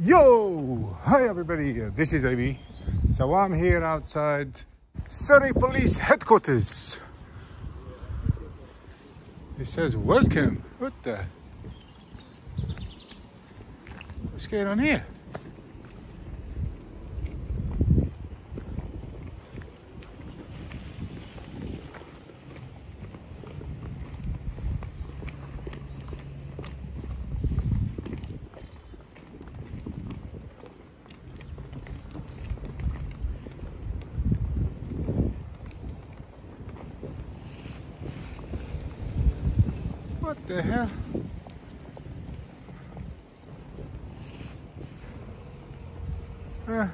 Yo! Hi everybody, this is AB. So I'm here outside Surrey Police Headquarters. It says welcome. What the? What's going on here? What the hell? Uh,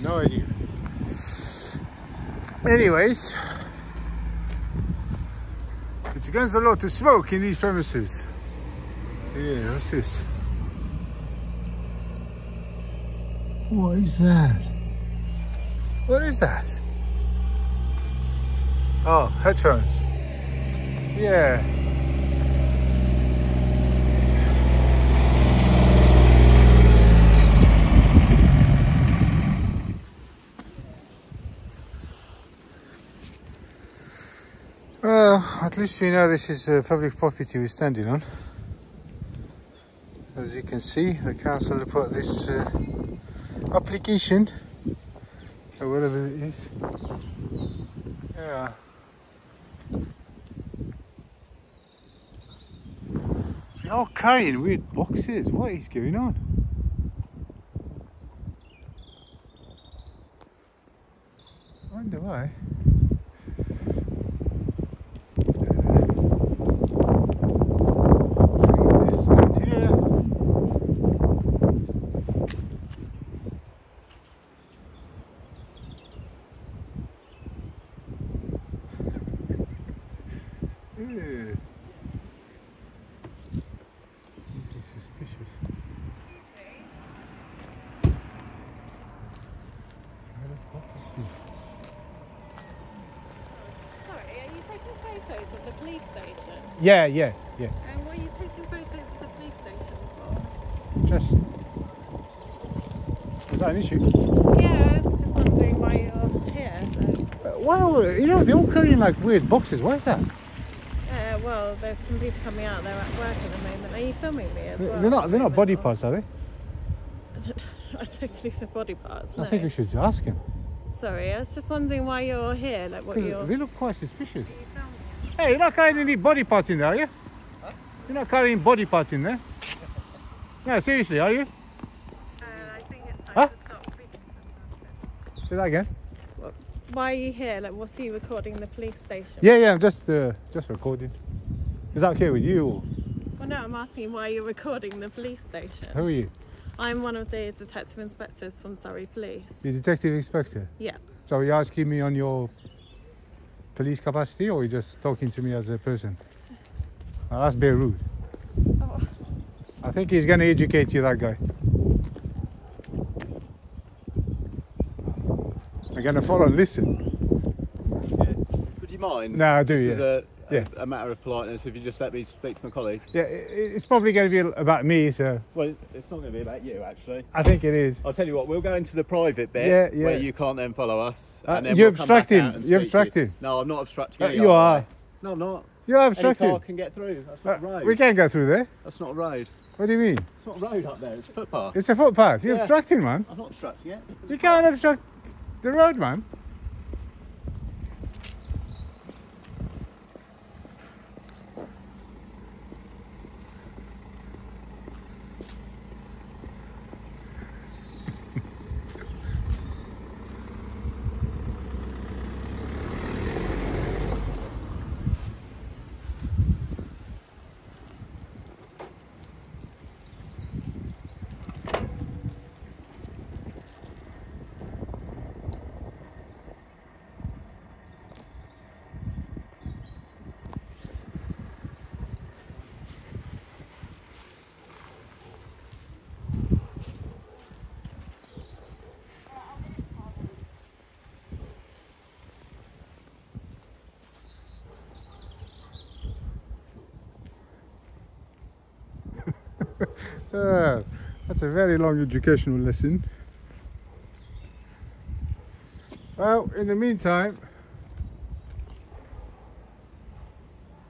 no idea. Anyways, it's against the law to smoke in these premises. Yeah, what's this? What is that? What is that? Oh, headphones. Yeah. Well, at least we know this is uh, public property we're standing on. As you can see, the council have put this uh, application, or whatever it is. Yeah. They're all carrying weird boxes. What is going on? I wonder why. Uh, this side here. Ew. It's suspicious. Sorry, are you taking photos of the police station? Yeah, yeah, yeah. And what are you taking photos of the police station for? Just. Is that an issue? for? Yes, just wondering why you're here. So, Uh, Wow, you know, they're all carrying like weird boxes. Why is that? uh, well, there's some people coming out. They're at work at the moment. Are you filming me as well? They're not. They're not body parts, are they? I don't believe they're body parts. No. I think we should ask him. Sorry, I was just wondering why you're here. Like what you're. They look quite suspicious. Are you filming? Hey, you're not carrying any body parts in there, are you? You're not carrying body parts in there. No, seriously, are you? Uh, I think it's time Huh? to stop speaking. Say that again. Why are you here? Like, what's you recording the police station? Yeah, yeah. I'm just, uh, just recording. Is that okay with you? Or Well, no, I'm asking why you're recording the police station. who are you? I'm one of the detective inspectors from Surrey Police. The detective inspector. Yeah. So you're asking me on your police capacity, or are you just talking to me as a person? Well, that's very rude. Oh, I think he's going to educate you, that guy. I'm going to follow and listen. Would you mind? No, I do, This yeah. Is a, a, Yeah. a matter of politeness. If you just let me speak to my colleague. Yeah, it's probably going to be about me, so Well, it's- not going to be about you, actually. I think it is. I'll tell you what. We'll go into the private bit Yeah, yeah. where you can't then follow us. Uh, and then you're we'll obstructing. You're to you. obstructing. No, I'm not obstructing. Uh, you are. way. No, I'm not. You're Any obstructing. car can get through. That's Uh, not a road. we can't go through there. That's not a road. What do you mean? It's not a road up there. It's a footpath. It's a footpath. You're Yeah. obstructing, man. I'm not obstructing it. You can't obstruct the road, man. Ah, that's a very long educational lesson. Well, in the meantime.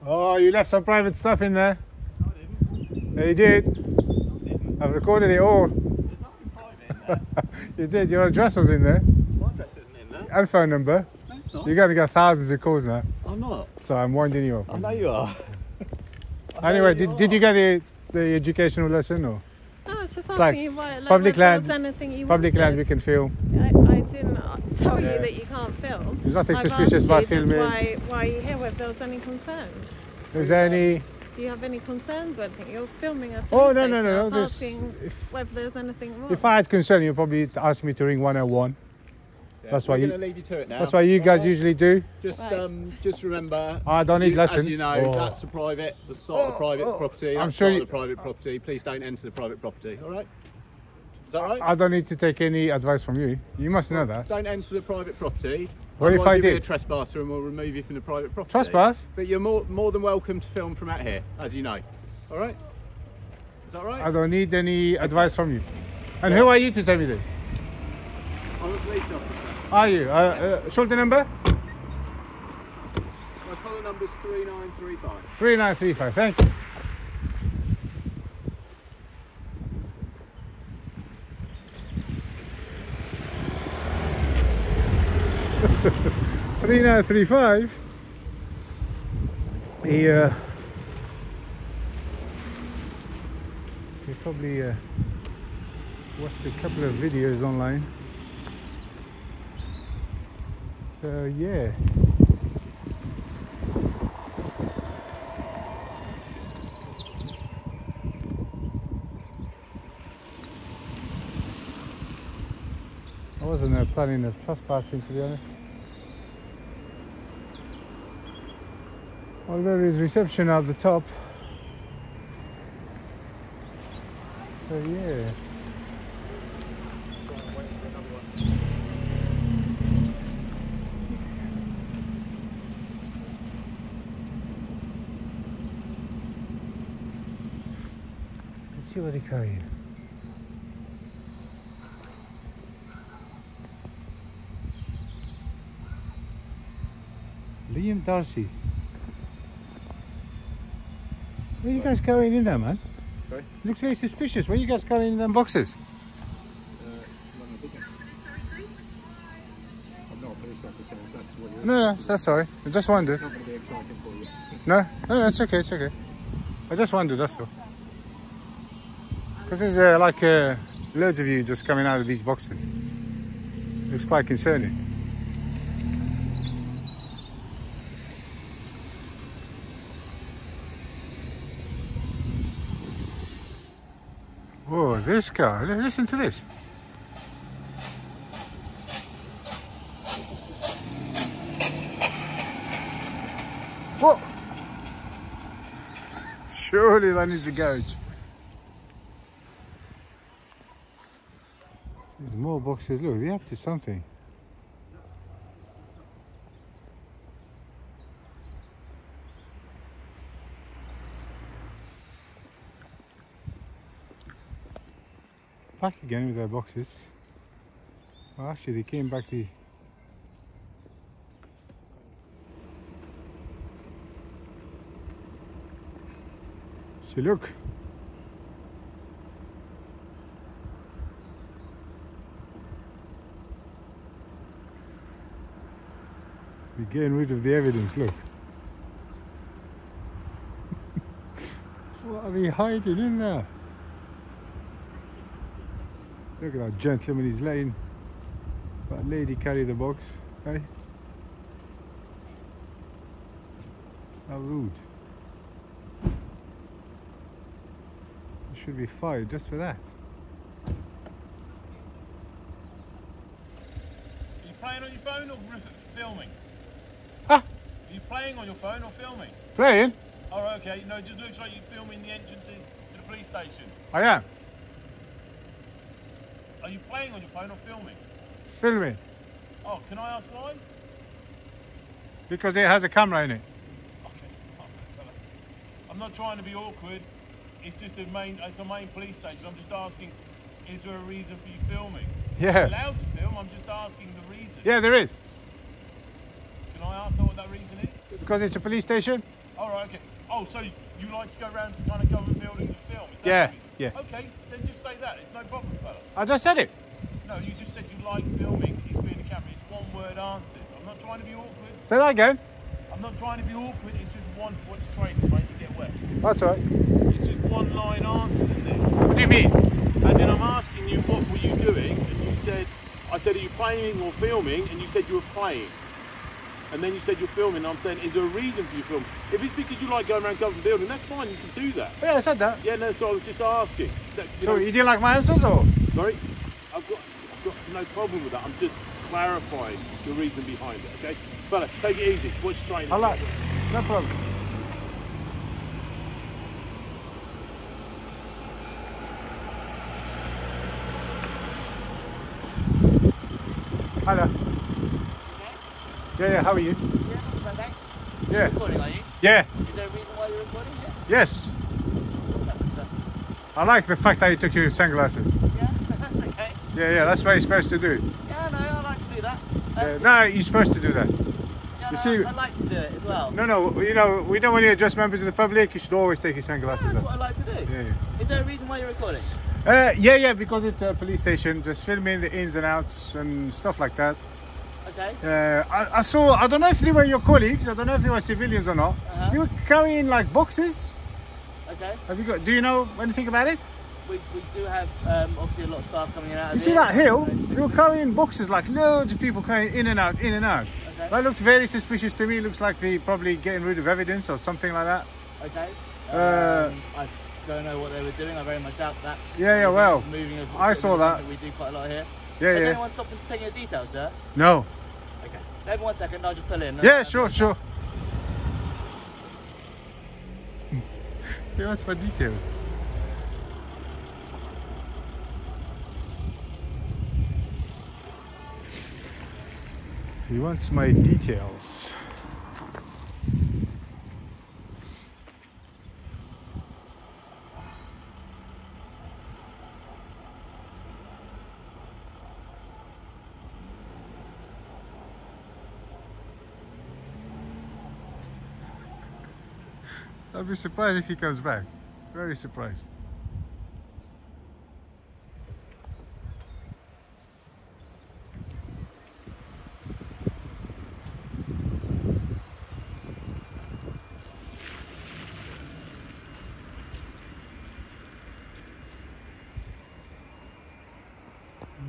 Oh, you left some private stuff in there. Yeah, you did. I've recorded it all. There's nothing private in there. You did. Your address was in there My address isn't in there. and phone number. No, it's not. You're going to get thousands of calls now, I'm not. so I'm winding you I know you are. Anyway, you did, did you get the, the educational lesson or No, just It's like asking you what, like, public land- anything you public wanted. land we can film? I, I didn't tell Yeah. you that you can't film. There's nothing I've suspicious about just filming. Why, why are you here? If there was any concerns. Is there any? Do you have any concerns or anything? You're filming a Oh no no no no! There's, if whether there's anything wrong. if I had concern, you'd probably ask me to ring 101. Yeah, That's we're why you- gonna leave you to it now. That's what you guys Alright? usually do. Just Right. um, just remember. I don't need you- lessons. As you know, Oh. that's the private, the sort of private property. I'm sure part you- of the private property. Please don't enter the private property. All right? Is that right? I don't need to take any advice from you. You must know that. Don't enter the private property. What if otherwise I you'll be a trespasser and we'll remove you from the private property. Trespass? But you're more more than welcome to film from out here, as you know. All right? Is that right? I don't need any advice from you. And who are you to tell me this? I'm a police officer. Are you? Uh, uh, shoulder number? My collar number's 3935. 3935. Thank you. Three nine three five. He uh, he probably uh, watched a couple of videos online. So yeah. I wasn't uh, planning of trespassing to be honest. Although there's reception at the top. So yeah. Let's see what they carry. Liam Darcy. What are you guys carrying in there, man? Sorry? Looks very suspicious. What are you guys carrying in them boxes? Uh, I'm not a police officer, if that's what you're No, no, that's sorry. I just wondered. to be exciting for you. No, no, it's okay. It's okay. I just wondered. That's all. Because there's uh, like uh, loads of you just coming out of these boxes. Looks quite concerning. Whoa, this guy. Listen to this. What? Surely that needs a garage. There's more boxes. Look, they're up to something. Back again with their boxes. Well, actually, they came back the. See, look. They're getting rid of the evidence, look. what are they hiding in there? Look at that gentleman, he's letting that lady carry the box, hey? How rude. Should be fired just for that. Are you playing on your phone or filming? You playing on your phone or filming? Playing? Oh, right, okay. No, it just looks like you're filming the entrance to the police station. I am. Are you playing on your phone or filming? Filming. Oh, can I ask why? Because it has a camera in it. Okay. I'm not trying to be awkward. It's just a main. It's a main police station. I'm just asking. Is there a reason for you filming? Yeah. Allowed to film. I'm just asking the reason. Yeah, there is. I ask what that reason is? Because it's a police station. All right. Okay. Oh, so you like to go around to kind of government buildings and film? Is that Yeah, you- yeah. Okay. Then just say that. It's no problem, fella. I just said it. No, you just said you like filming. He's being a camera. It's one word answers. I'm not trying to be awkward. Say that again. I'm not trying to be awkward. It's just one. What's training, mate? You get wet. That's all right. It's just one line answer, isn't it? What do you mean? As in, I'm asking you what were you doing, and you said, I said, are you playing or filming? And you said you were playing. And then you said you're filming. I'm saying, is there a reason for you filming? If it's because you like going around government building, that's fine. You can do that. Yeah, I said that. Yeah, no. So I was just asking. That, you So know, you didn't like my answers, or? sorry, I've got, I've got no problem with that. I'm just clarifying the reason behind it. Okay, fella, take it easy. Watch training. I like. No problem. Hello. Yeah, yeah. How are you? Yeah. thanks. Yeah. Recording, are you? Yeah. Is there a reason why you're recording? Yeah. Yes. I like the fact that you took your sunglasses. Yeah, that's okay. Yeah, yeah. That's what you're supposed to do. Yeah, no, I like to do that. Uh, Yeah, no, you're supposed to do that. yeah, you no, see- I like to do it as well. No, no. You know, we don't want to address members of the public. You should always take your sunglasses that's off. what I like to do. Yeah, yeah. Is there a reason why you're recording? Uh, yeah, yeah, because it's a police station, just filming the ins and outs and stuff like that. Okay. Uh, I, I saw, I don't know if they were your colleagues, I don't know if they were civilians or not. Uh-huh. They were carrying like boxes. Okay. Have you got, do you know anything about it? We, we do have um, obviously a lot of staff coming in and out. You see that hill? They were carrying boxes, like loads of people coming in and out, in and out. Okay. That looked very suspicious to me. It Looks like they probably getting rid of evidence or something like that. Okay. Uh, Um, I don't know what they were doing. I very much doubt that. Yeah, yeah, well, moving I saw that. We do quite a lot here. Yeah, Has yeah. anyone stopped and taken your details, sir? No. Okay. Maybe one second. I'll just pull in. Yeah, sure, sure. He wants my details. He wants my details. I'll be surprised if he comes back. Very surprised.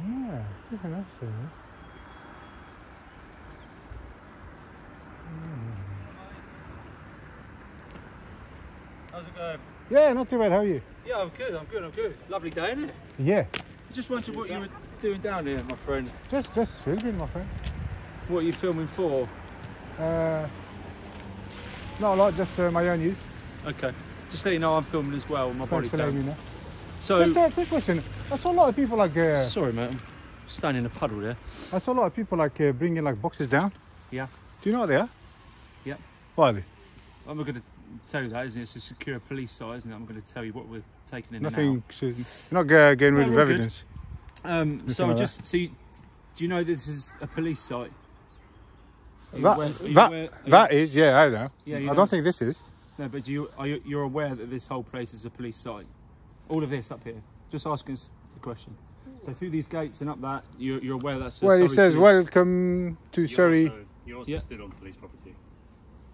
Yeah, good enough, sir. How's it going? Yeah, not too bad. How are you? Yeah, I'm good, I'm good, I'm good. Lovely day, isn't it? Yeah, Just wondered what you were doing down here, my friend. just just filming, my friend. What are you filming for? Uh, not a lot, just uh, my own use. Okay. Just let you know I'm filming as well, my Thanks body for letting me cam. know. So, Just a quick question. I saw a lot of people like. Uh, sorry mate, I'm standing in a puddle there. I saw a lot of people like uh, bringing like boxes down. Yeah. Do you know what they are? Yep. What are they? I'm going to tell you that, isn't it? It's a secure police site, isn't it? I'm going to tell you what we're taking in Nothing. so- You're not uh, getting rid No, of evidence. Um, so like that. just, so you, do you know this is a police site? That aware- that aware- are you- that is yeah. I know. Yeah, you I know. don't think this is. No, but do you, are you, you're aware that this whole place is a police site? All of this up here? Just asking us the question. So through these gates and up that, you're, you're aware that's a Well, it says police- welcome to You're Surrey. Also, you're also Yeah. stood on police property.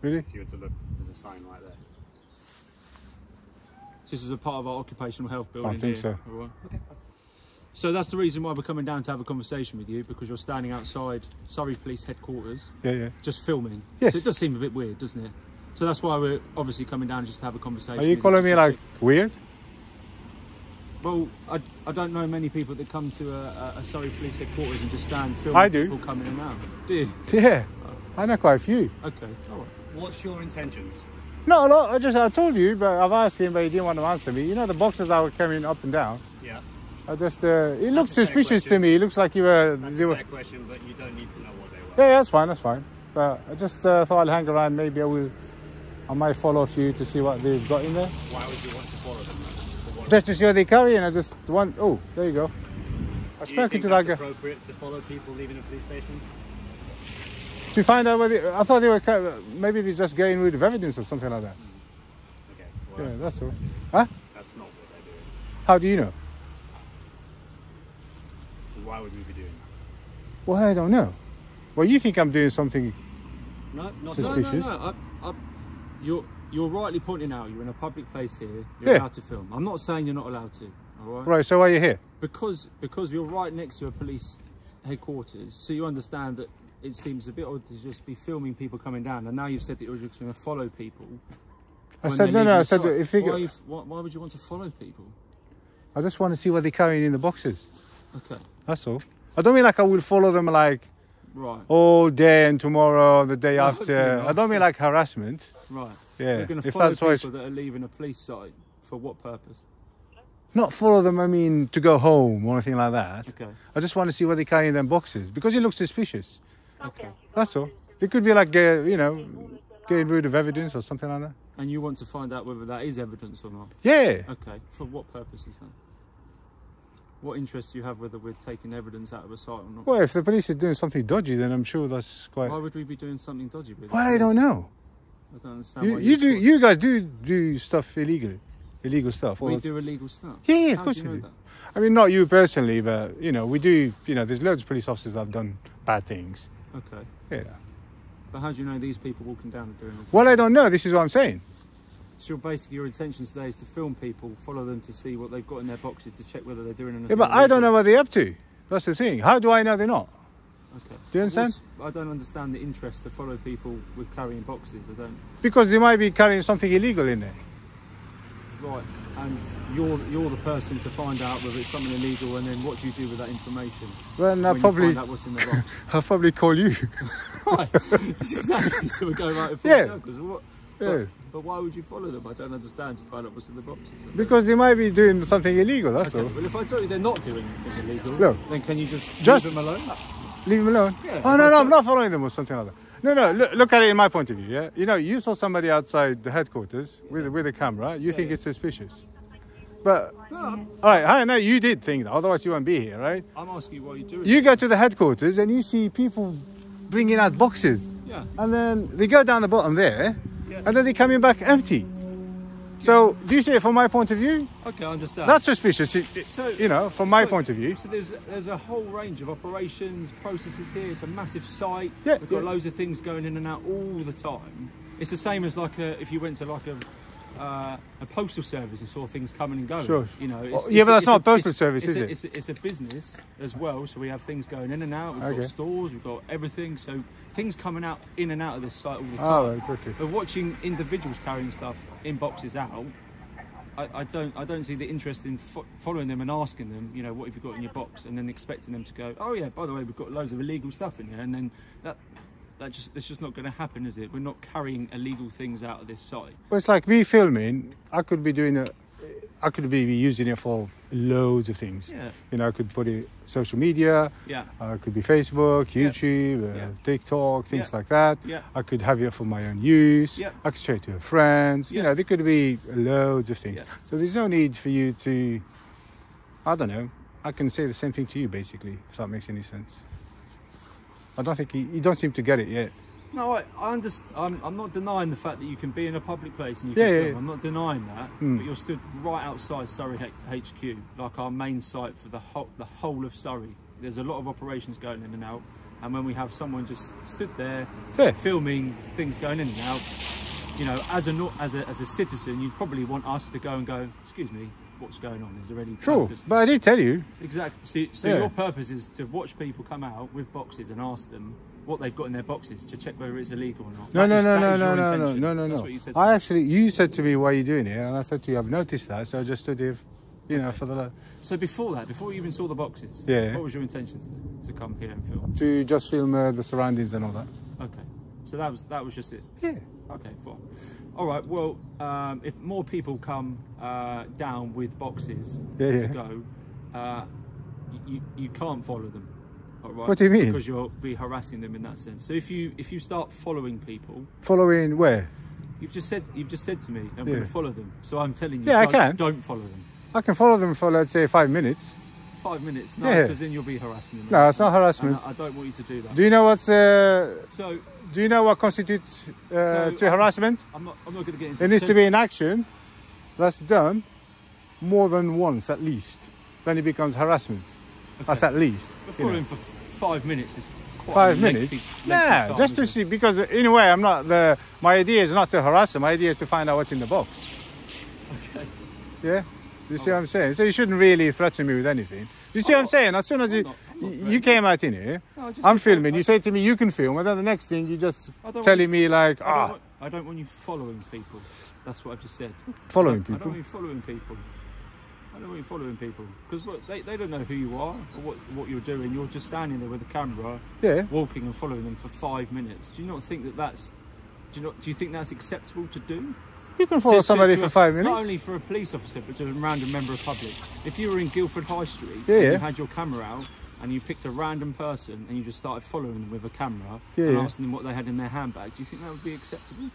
Really? If you were to look, there's a sign right there. This is a part of our occupational health building. I think here, so. all right? So that's the reason why we're coming down to have a conversation with you because you're standing outside Surrey Police headquarters, Yeah, yeah. just filming. Yes. So it does seem a bit weird, doesn't it? So that's why we're obviously coming down just to have a conversation. Are you calling me just like weird? Well, I, I don't know many people that come to a, a, a Surrey Police headquarters and just stand filming I do. people coming in and out. Do you? Yeah, I know quite a few. Okay. All right. What's your intentions? Not a lot. I just I told you, but I've asked him, but he didn't want to answer me. You know the boxes that were coming up and down. Yeah, I just uh, it looks suspicious to me. It looks like you were. that's they were question, but you don't need to know what they were. yeah, yeah, that's fine. That's fine. But I just uh, thought I'd hang around. Maybe I will I might follow a few to see what they've got in there. Why would you want to follow them? though? Just to see what they carry, and I just want. Oh, there you go. I Do you spoken think to that guy appropriate to follow people leaving a police station? To find out whether. I thought they were ca- maybe they're just getting rid of evidence or something like that. Hmm. Okay. Well, Yeah, that's, that's all. Huh? that's not what they're doing. How do you know? Why would we be doing that? Well, I don't know. Well, you think I'm doing something? No, not Suspicious. No, no, no. I, I, you're you're rightly pointing out you're in a public place here. You're Yeah. allowed to film. I'm not saying you're not allowed to. All right. Right. So why are you here? Because because you're right next to a police headquarters, so you understand that it seems a bit odd to just be filming people coming down. And now you've said that you're just going to follow people. I said no, no. I said if they. why, you, why, why would you want to follow people? I just want to see what they're carrying in the boxes. Okay. That's all. I don't mean like I will follow them like Right. all day and tomorrow, the day Well, after. I don't mean like harassment. Right. Yeah. You're going to if follow that's people it's, that are leaving a police site for what purpose? not follow them, I mean to go home or anything like that. Okay. I just want to see what they carry in them boxes because it looks suspicious. Okay. That's all. They could be like, uh, you know, getting rid of evidence or something like that. And you want to find out whether that is evidence or not? Yeah. Okay. For what purpose is that? What interest do you have whether we're taking evidence out of a site or not? Well, if the police are doing something dodgy, then I'm sure that's quite. Why would we be doing something dodgy with? Well, I don't know. I don't understand You, why you do. thought- You guys do do stuff illegally, illegal stuff. We do illegal stuff. Yeah, yeah, of How course do you you do. know I mean, not you personally, but you know, we do. You know, there's loads of police officers that have done bad things. Okay. Yeah. But how do you know these people walking down are doing all Well, I don't know. This is what I'm saying. So your basically your intention today is to film people, follow them to see what they've got in their boxes to check whether they're doing anything. Yeah, but I don't know what they're up to. That's the thing. How do I know they're not? Okay. Do you understand? I don't understand the interest to follow people with carrying boxes. I don't. Because they might be carrying something illegal in there. Right. And you're you're the person to find out whether it's something illegal, and then what do you do with that information? Then I'll probably, find out what's in the box. I'll probably call you. right. exactly. So we go right in full Yeah. circles. What? yeah. But, but why would you follow them? I don't understand to find out what's in the boxes. Because they might be doing something illegal. That's Okay, all. well, if I tell you they're not doing anything illegal, No. then can you just, Just- leave them alone? Leave them alone. Yeah, oh no, no, I'm not following them or something like that. No, no. Look, look at it in my point of view. Yeah. You know, you saw somebody outside the headquarters with with a camera. You think it's suspicious. But all right, I know you did think that. Otherwise, you wouldn't be here, right? I'm asking you what you're doing. You go to the headquarters and you see people bringing out boxes, yeah. and then they go down the bottom there, and then they're coming back empty. So, do you see it from my point of view? Okay, I understand. That's suspicious. It- it- So- you know, from my so- point of view. So there's there's a whole range of operations, processes here. It's a massive site. Yeah, We've got yeah. loads of things going in and out all the time. It's the same as like a, if you went to like a uh, a postal service and saw things coming and going. Sure. You know. It's, yeah, it's but that's not a- postal it's- service, it's is a, it? It's a, it's a business as well. So we have things going in and out. We've Okay. got stores. We've got everything. So things coming out in and out of this site all the oh, time. Oh, right, okay. But watching individuals carrying stuff in boxes out, I, I don't I don't see the interest in fo- following them and asking them, you know, what have you got in your box, and then expecting them to go, oh yeah, by the way, we've got loads of illegal stuff in here, and then that that just that's just not going to happen, is it? We're not carrying illegal things out of this site. Well, it's like me filming. I could be doing it. I could be using it for loads of things. Yeah, You know, I could put it social media. yeah, Uh, it could be Facebook, Yeah. YouTube, uh, Yeah. TikTok, things Yeah. like that. yeah. I could have it for my own use. Yeah. I could show it to friends. You know, there could be loads of things. Yeah. So there's no need for you to, I don't know, I can say the same thing to you basically, if that makes any sense. I don't think you, you don't seem to get it yet. No, I, I understand. I'm, I'm not denying the fact that you can be in a public place and you can yeah, film. yeah. I'm not denying that. Mm. But you're stood right outside Surrey H- HQ, like our main site for the whole, the whole of Surrey. There's a lot of operations going in and out. And when we have someone just stood there Yeah. filming things going in and out, you know, as a, as a as a citizen, you'd probably want us to go and go, excuse me, what's going on? Is there any True, purpose?" but I did tell you. Exactly. So, so Yeah. your purpose is to watch people come out with boxes and ask them what they've got in their boxes to check whether it's illegal or not. No, That no, is- no, no, no, no, no, no, no, no. what you said. to I me. actually, you said to me, "Why are you doing it?" And I said to you, "I've noticed that." So I just stood here, you know, for the So before that, before you even saw the boxes, Yeah. what was your intention to, to come here and film? to just film uh, the surroundings and all that. Okay. So that was that was just it. Yeah. Okay, fine. All right. Well, um, if more people come uh, down with boxes Yeah, to yeah. go, uh, you you can't follow them. Right? What do you mean? Because you'll be harassing them in that sense. So if you if you start following people, Following where? You've just said you've just said to me I'm Yeah. going to follow them, so I'm telling you. Yeah, I don't, can. Don't follow them. I can follow them for let's say five minutes. Five minutes, no, Yeah. because then you'll be harassing them. No, it's not harassment. I, I don't want you to do that. Do you know what's uh, so Do you know what constitutes uh, So, to harassment? I'm not. I'm not going to get into. It needs to be an action that's done more than once at least. Then it becomes harassment. That's at least. But you know. following for five minutes is quite Five a lengthy- minutes? lengthy Yeah, just to see because in a way I'm not the. My idea is not to harass them. My idea is to find out what's in the box. Okay. Yeah. You see what I'm saying? So you shouldn't really threaten me with anything. You see what I'm saying? As soon as you I'm not- not you came out in here, No, I'm filming. You say to me you can film, and then the next thing you just I don't want telling you- me like I don't, ah want, I don't want you following people. That's what I've just said. following don't, I don't people. want you following people. I don't want you following people because they, they don't know who you are or what, what you're doing. You're just standing there with a camera, Yeah. walking and following them for five minutes. Do you not think that that's do you not do you think that's acceptable to do? You can follow To- to- somebody to for a- five minutes. Not only for a police officer, but to a random member of public. If you were in Guildford High Street Yeah, and yeah. you had your camera out and you picked a random person and you just started following them with a camera Yeah, and yeah. asking them what they had in their handbag, do you think that would be acceptable?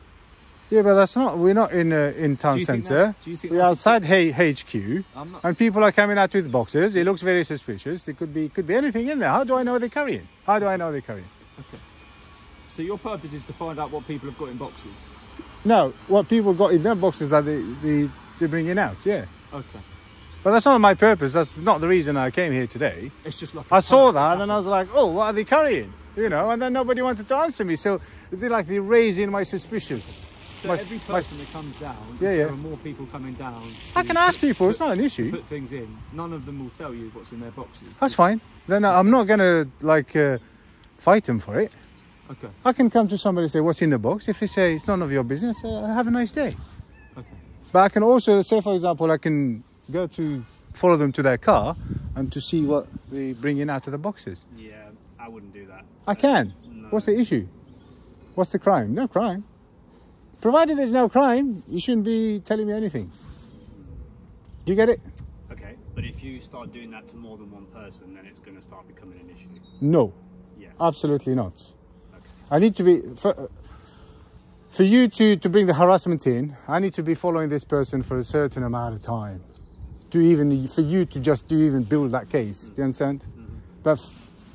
Yeah, but that's not. We're not in uh, in town Do you think centre. that's- do you think We're outside H- HQ, I'm not. and people are coming out with boxes. It looks very suspicious. There could be could be anything in there. How do I know they're carrying? How do I know they're carrying? Okay. So your purpose is to find out what people have got in boxes. No, what people got in their boxes that they they they're bringing out. Yeah, Okay. but that's not my purpose. That's not the reason I came here today. It's just like I saw that, and then? I was like, oh, what are they carrying? You know, and then nobody wanted to answer me. So they're like they're raising my suspicious. So my- every my- person that comes down, Yeah, yeah. there are more people coming down. I can ask put- people. It's not an issue. Put things in. None of them will tell you what's in their boxes. That's fine. Then I'm not gonna like uh, fight them for it. Okay. I can come to somebody and say, "What's in the box?" If they say it's none of your business, uh, have a nice day. Okay. But I can also say, for example, I can go to follow them to their car and to see what they bring in out of the boxes. Yeah, I wouldn't do that. I can. No. What's the issue? What's the crime? No crime. Provided there's no crime, you shouldn't be telling me anything. Do you get it? Okay, but if you start doing that to more than one person, then it's going to start becoming an issue. No. Yes. Absolutely not. Okay. I need to be for, for you to, to bring the harassment in. I need to be following this person for a certain amount of time to even for you to just to even build that case. Do you understand? Mm-hmm. But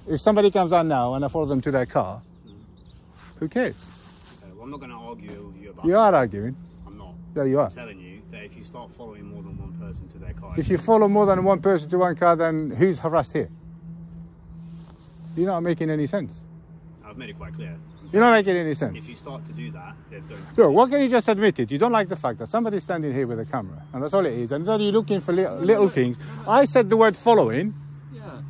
if somebody comes out now and I follow them to their car, who cares? I'm not going to argue with you about You are arguing. I'm not. Yeah, you are. I'm telling you that if you start following more than one person to their car, If you follow more than one person to one car, then who's harassed here? You're not making any sense. I've made it quite clear. You're not making any sense. If you start to do that, there's going to be. Bro, what can you just admit it? You don't like the fact that somebody's standing here with a camera, and that's all it is. And then you're looking for little, little things. I said the word following.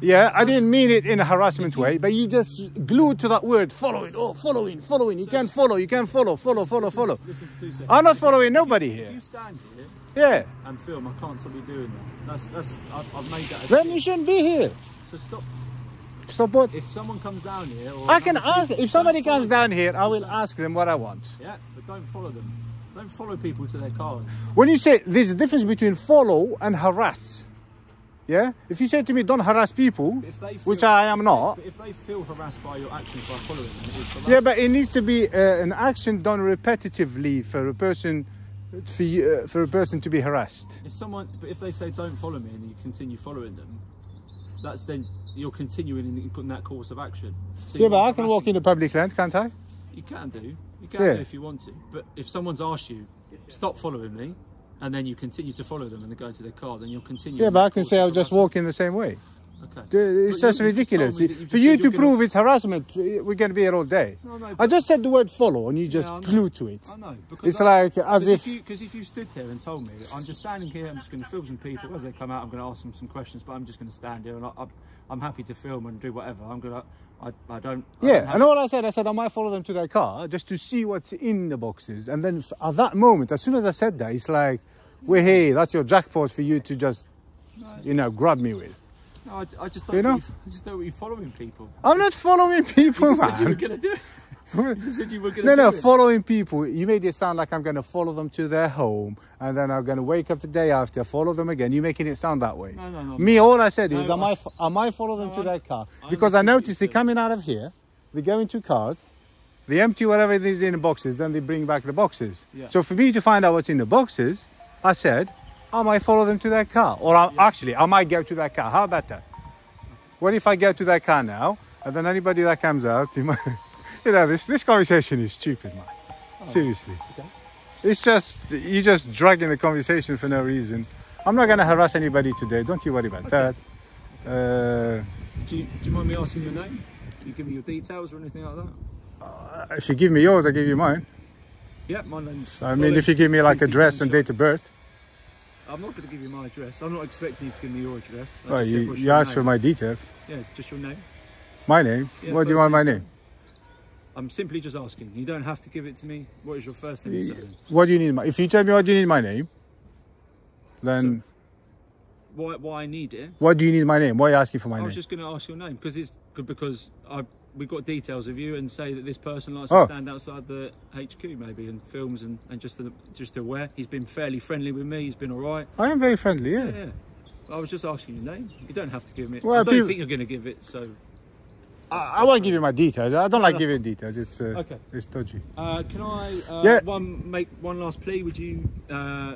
Yeah. I didn't mean it in a harassment way, but you just glued to that word following. Oh, following, following. You can't follow, you can't follow, follow, follow, follow. Listen for two seconds. I'm not following nobody If you stand here Yeah, and film, I can't stop you doing that. That's that's. I've, I've made that. Then you shouldn't be here. So stop. Stop what? If someone comes down here, or I can ask. If somebody comes down here, I will ask them what I want. Yeah, but don't follow them. Don't follow people to their cars. When you say there's a difference between follow and harass, yeah. If you say to me, don't harass people, feel, which I am not. But if they feel harassed by your actions by following them, it is harassment. Yeah, but it needs to be uh, an action done repetitively for a person, for you, uh, for a person to be harassed. If someone, but if they say don't follow me and you continue following them, that's then you're continuing in, in that course of action. So Yeah, you're but I can walk harassing- in the public land, can't I? You can do. You can Yeah. do if you want to. But if someone's asked you, stop following me, and then you continue to follow them and they go to their car, then you'll continue. Yeah, but I can say I was just walking the same way. Okay. It's But just just ridiculous. you For you to you're gonna- prove it's harassment, eh, we're going to be here all day. No, no, I just said the word follow and you just I know. glued to it. I know. Because It's I- like as Because if. you because if you stood here and told me I'm just standing here, I'm just going to film some people as they come out. I'm going to ask them some questions, but I'm just going to stand here and I'm, I'm happy to film and do whatever. I'm going to. I, I don't. I Yeah, don't and all I said, I said I might follow them to their car just to see what's in the boxes. And then at that moment, as soon as I said that, it's like, well, hey, that's your jackpot for you to just, you know, grab me with. No, I, I just don't. You know? you, I just don't you following people. I'm not following people, You said you were going to do it. You just said you were going to No, no, following people. You made it sound like I'm going to follow them to their home and then I'm going to wake up the day after, follow them again. You're making it sound that way. No, no, no. Me, all I said is, I I might, I might follow them to I- their car because I you noticed they're coming out of here, they go into cars, they empty whatever it is in the boxes, then they bring back the boxes. Yeah. So for me to find out what's in the boxes, I said, I might follow them to that car. Or I, actually, I might go to that car. How about that? What if I go to that car now, and then anybody that comes out, you, know, this, this conversation is stupid, man. Oh, Seriously. It's just, you're just dragging the conversation for no reason. I'm not going to harass anybody today. Don't you worry about that. Uh, Do you, do you mind me asking your name? Can you give me your details or anything like that? if you give me yours, I give you mine. Yeah, my name's. I mean, if you give me like address and date of birth, I'm not going to give you my address. I'm not expecting you to give me your address. I well, you, you asked for my details. Yeah, just your name. My name? Yeah, what do you want my name? I'm simply just asking. You don't have to give it to me. What is your first name surname? What do you need? My, if you tell me what do you need my name, then Why, why I need it? what do you need my name? Why are you asking for my I name? I was just going to ask your name because it's good because I we got details of you and say that this person likes Oh. to stand outside the HQ maybe and films and, and just just aware. He's been fairly friendly with me. He's been all right. I am very friendly, yeah. Yeah. yeah. I was just asking your name. You don't have to give me. Well, I don't people- think you're going to give it. So I, I won't give you my details. I don't like giving details. It's uh, Okay. it's dodgy. Uh, can I uh, Yeah. one make one last plea? Would you? Uh,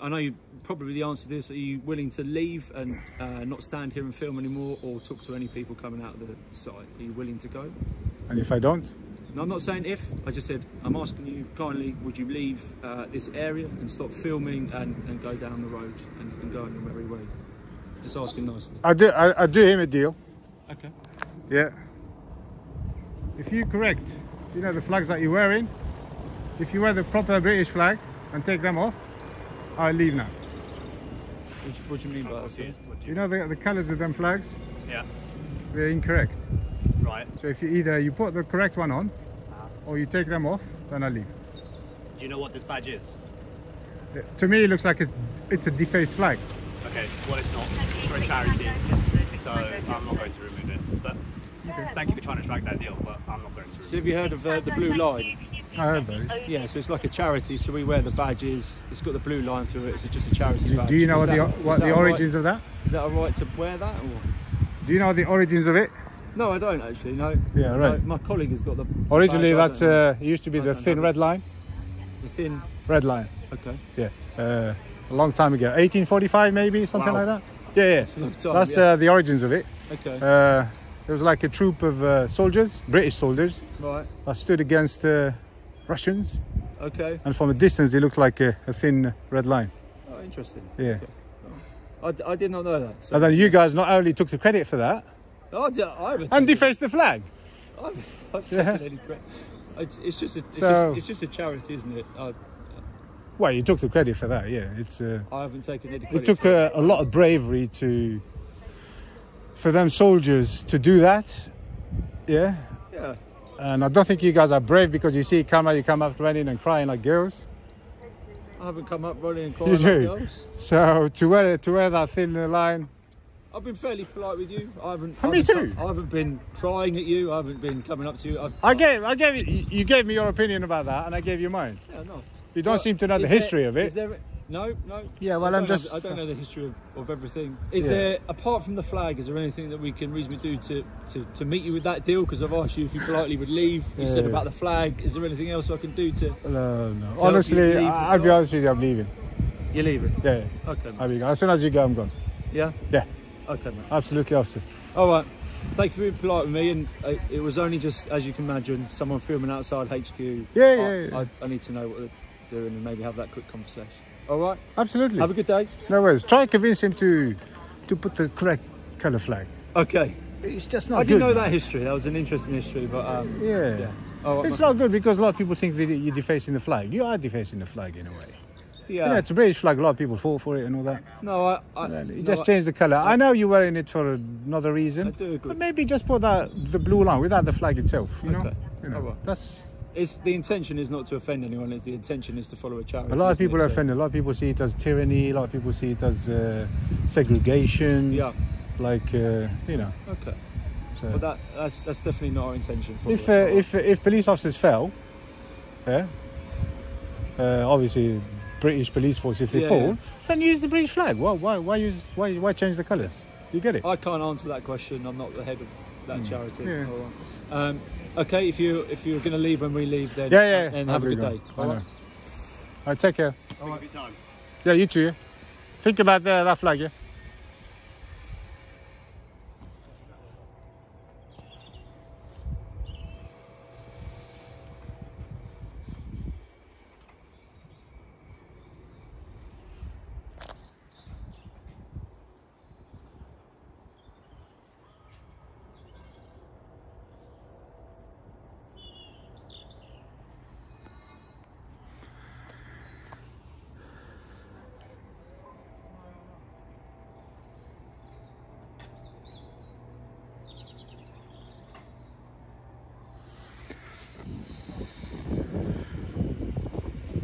I know you probably the answer to this. Are you willing to leave and uh, not stand here and film anymore, or talk to any people coming out of the site? Are you willing to go? And if I don't, No, I'm not saying if. I just said I'm asking you kindly. Would you leave uh, this area and stop filming and, and go down the road and, and go on your merry way? Just asking nicely. I do I, I do him a deal. Okay. Yeah. If you correct, you know the flags that you're wearing. If you wear the proper British flag and take them off, I leave now. What do, what do you mean by that? sir? Confused. What do You know the, the colours of them flags? Yeah. They're incorrect. Right. So if you either you put the correct one on, or you take them off, then I leave. Do you know what this badge is? To me, it looks like it's, it's a defaced flag. Okay. Well, it's not. It's for a charity, so I'm not going to remove it. But thank you for trying to strike that deal, but I'm not going to. Remove So have you heard of uh, the blue line? I heard that. Yeah, so it's like a charity. So we wear the badges. It's got the blue line through it. It's just a charity Do, badge. do you know what that- the what the all right- origins of that? Is that a right to wear that? Or? Do you know the origins of it? No, I don't actually. No. Yeah, right. My, my colleague has got the. Originally, badge, that's uh, it used to be I the thin know. red line. the thin. Red line. Okay. Yeah. Uh, a long time ago, 1845 maybe, something Wow. like that. Yeah, yeah. It's time, That's yeah. uh, the origins of it. Okay. There was like a troop of uh, soldiers, British soldiers, right. that stood against uh, Russians, Okay. and from a distance they looked like a, a thin red line. Oh, interesting. Yeah. I, d- I did not know that. So And then you guys not only took the credit for that, I, d- I and defaced the flag. I've, I've Yeah. taken any credit. It's, just a, it's, So- just, it's just a charity, isn't it? I, Well, you took the credit for that. Yeah, it's. Uh, I haven't taken any credit. it took uh, a lot of bravery to for them soldiers to do that. Yeah. Yeah. And I don't think you guys are brave because you see camera, you come up running and crying like girls. I haven't come up running and You crying like do. girls. So to wear to wear that thin line, I've been fairly polite with you. I haven't. Me I haven't too. I haven't been crying at you. I haven't been coming up to you. I've, I gave I gave you, you gave me your opinion about that, and I gave you mine. yeah, no. You don't Well, seem to know the is there- history of is it. there- no, no. Yeah, well, I I'm don't have- just- I don't know the history of, of everything. Is Yeah. there, apart from the flag, is there anything that we can reasonably do to, to, to meet you with that deal? Because I've asked you if you politely would leave. You said Yeah. about the flag. Is there anything else I can do to? No, no. Honestly, I- the I'll be honest with you, I'm leaving. You're leaving. Yeah, Okay. I'll be gone. As soon as you go, I'm gone. Yeah. Yeah, Okay, mate. absolutely opposite. All right. Thank you for being polite with me. And uh, it was only just, as you can imagine, someone filming outside HQ. Yeah, yeah, I, yeah. I, I need to know what they're doing and maybe have that quick conversation. All right. Absolutely. Have a good day. No worries. Try and convince him to to put the correct colour flag. Okay. It's just not I didn't know that history. That was an interesting history, but um, Yeah. yeah. Oh, It's not good because a lot of people think that you're defacing the flag. You are defacing the flag in a way. yeah. You know, it's a British flag. A lot of people fall for it and all that. no, I, I you no, just I- change the colour. I know you're wearing it for another reason. I do agree. But maybe just put that the blue line without the flag itself. You know. Okay. You know. That's It's the intention is not to offend anyone. It's the intention is to follow a charity. a lot of isn't it? people are So- offended. A lot of people see it as tyranny. A lot of people see it as uh, segregation. Yeah. Like uh, you know. Okay. So. But that that's that's definitely not our intention. For if uh, if if police officers fell, yeah, uh, obviously British police force if they Yeah, fall, yeah. then use the British flag. Why why why use why why change the colours? Do you get it? I can't answer that question. I'm not the head of that charity. Yeah. Um, okay, if you if you're going to leave when we leave, then Yeah, yeah. and I'll have a be good gone. day. I All know. right. All right, take care. Thank you for your time. Yeah, you too. Yeah? Think about uh, that flag, yeah?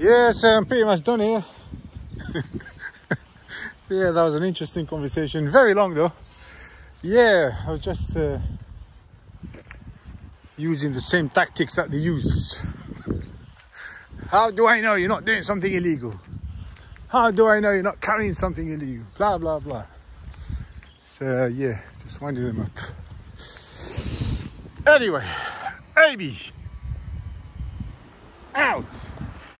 Yes, I'm pretty much done here. yeah, that was an interesting conversation. Very long though. Yeah, I was just uh, using the same tactics that they use. How do I know you're not doing something illegal? How do I know you're not carrying something illegal? Blah blah blah. So yeah, just winding them up. Anyway, AB.